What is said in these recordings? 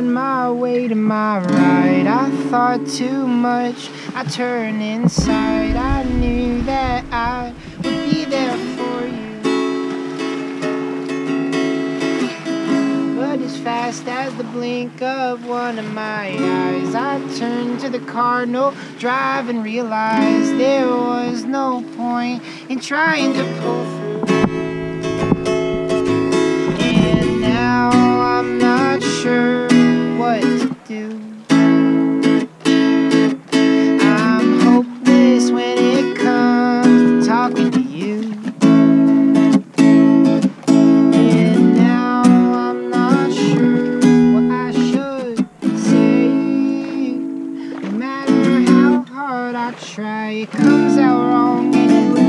on my way to my right. I thought too much, I turned inside. I knew that I would be there for you. But as fast as the blink of one of my eyes, I turned to the car, no drive, and realized there was no point in trying to pull through. I try, it comes out wrong anyway.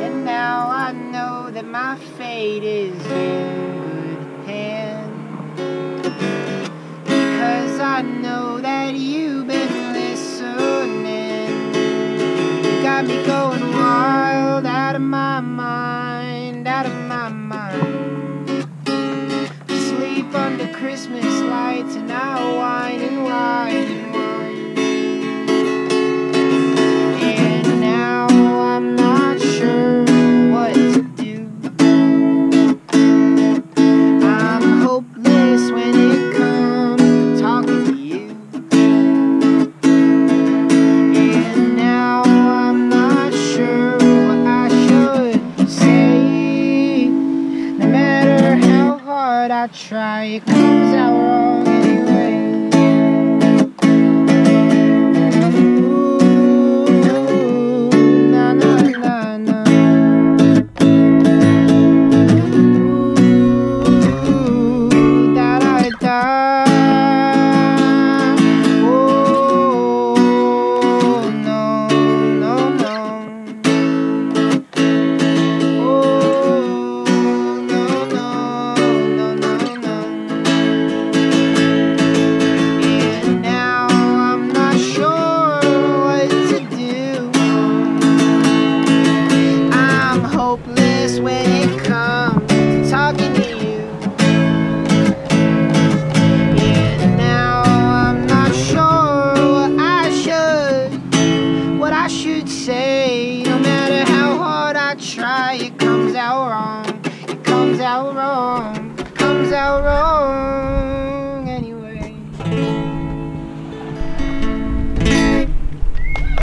And now I know that my fate is in good hands. Because I know that you've Christmas lights and I whine and whine hard I try, it comes out wrong anyway. When it comes talking to you.